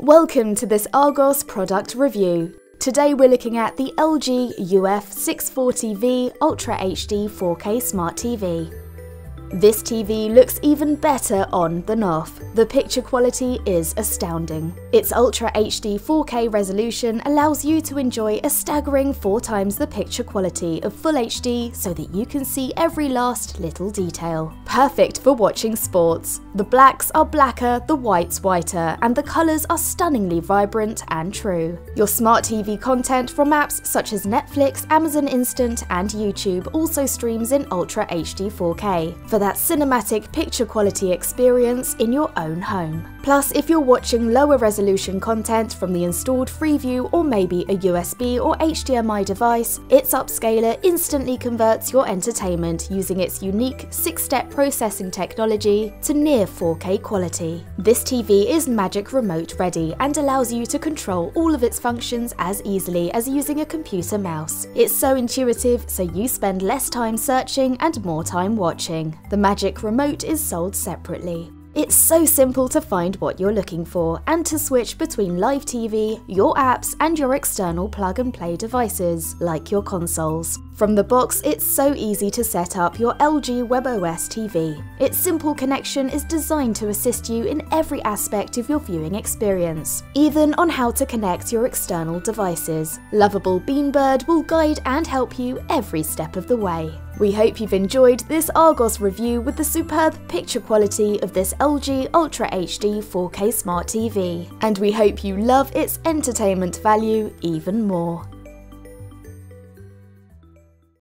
Welcome to this Argos product review. Today we're looking at the LG UF640V Ultra HD 4K Smart TV. This TV looks even better on than off. The picture quality is astounding. Its Ultra HD 4K resolution allows you to enjoy a staggering four times the picture quality of Full HD so that you can see every last little detail. Perfect for watching sports. The blacks are blacker, the whites whiter, and the colours are stunningly vibrant and true. Your smart TV content from apps such as Netflix, Amazon Instant, and YouTube also streams in Ultra HD 4K. For that cinematic picture quality experience in your own home. Plus, if you're watching lower resolution content from the installed Freeview or maybe a USB or HDMI device, its upscaler instantly converts your entertainment using its unique 6-step processing technology to near 4K quality. This TV is Magic Remote ready and allows you to control all of its functions as easily as using a computer mouse. It's so intuitive so you spend less time searching and more time watching. The Magic Remote is sold separately. It's so simple to find what you're looking for and to switch between live TV, your apps, and your external plug and play devices, like your consoles. From the box, it's so easy to set up your LG WebOS TV. Its simple connection is designed to assist you in every aspect of your viewing experience, even on how to connect your external devices. Lovable Beanbird will guide and help you every step of the way. We hope you've enjoyed this Argos review with the superb picture quality of this LG Ultra HD 4K Smart TV, and we hope you love its entertainment value even more.